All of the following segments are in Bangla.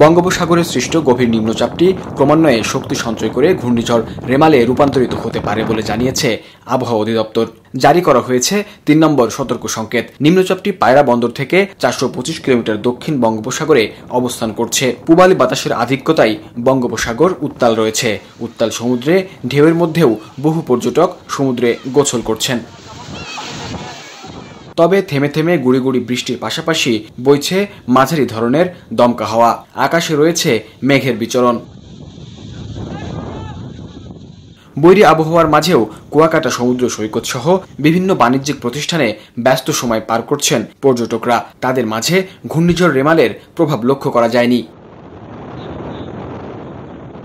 বঙ্গোপসাগরে সৃষ্ট গভীর নিম্নচাপটি ক্রমান্বয়ে শক্তি সঞ্চয় করে ঘূর্ণিঝড় রেমালে রূপান্তরিত হতে পারে বলে জানিয়েছে আবহাওয়া অধিদপ্তর। জারি করা হয়েছে তিন নম্বর সতর্ক সংকেত। নিম্নচাপটি পায়রা বন্দর থেকে চারশো পঁচিশ কিলোমিটার দক্ষিণ বঙ্গোপসাগরে অবস্থান করছে। পূবালি বাতাসের আধিক্যতাই বঙ্গোপসাগর উত্তাল রয়েছে। উত্তাল সমুদ্রে ঢেউয়ের মধ্যেও বহু পর্যটক সমুদ্রে গোসল করছেন। তবে থেমে থেমে গুড়ি গুড়ি বৃষ্টির পাশাপাশি বইছে মাঝারি ধরনের দমকা হাওয়া। আকাশে রয়েছে মেঘের বিচরণ। বৈরী আবহাওয়ার মাঝেও কুয়াকাটা সমুদ্র সৈকত সহ বিভিন্ন বাণিজ্যিক প্রতিষ্ঠানে ব্যস্ত সময় পার করছেন পর্যটকরা। তাদের মাঝে ঘূর্ণিঝড় রেমালের প্রভাব লক্ষ্য করা যায়নি।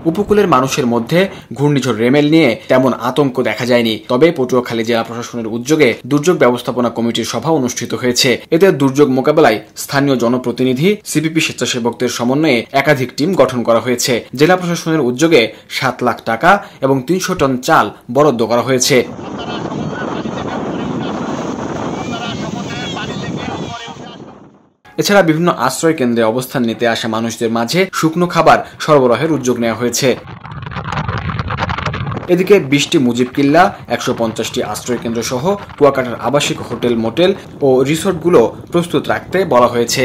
উপকূলের মানুষের মধ্যে ঘূর্ণিঝড় রেমেল নিয়ে তেমন আতঙ্ক দেখা যায়নি। তবে পটুয়াখালী জেলা প্রশাসনের উদ্যোগে দুর্যোগ ব্যবস্থাপনা কমিটির সভা অনুষ্ঠিত হয়েছে। এতে দুর্যোগ মোকাবেলায় স্থানীয় জনপ্রতিনিধি, সিপিপি স্বেচ্ছাসেবকদের সমন্বয়ে একাধিক টিম গঠন করা হয়েছে। জেলা প্রশাসনের উদ্যোগে সাত লাখ টাকা এবং তিনশো টন চাল বরাদ্দ করা হয়েছে। এছাড়া বিভিন্ন আশ্রয় কেন্দ্রে অবস্থান নিতে আসা মানুষদের মাঝে শুকনো খাবার সরবরাহের উদ্যোগ নেওয়া হয়েছে। এদিকে বিশটি মুজিব কিল্লা, একশো পঞ্চাশটি আশ্রয় কেন্দ্র সহ কুয়াকাটার আবাসিক হোটেল, মোটেল ও রিসোর্টগুলো প্রস্তুত রাখতে বলা হয়েছে।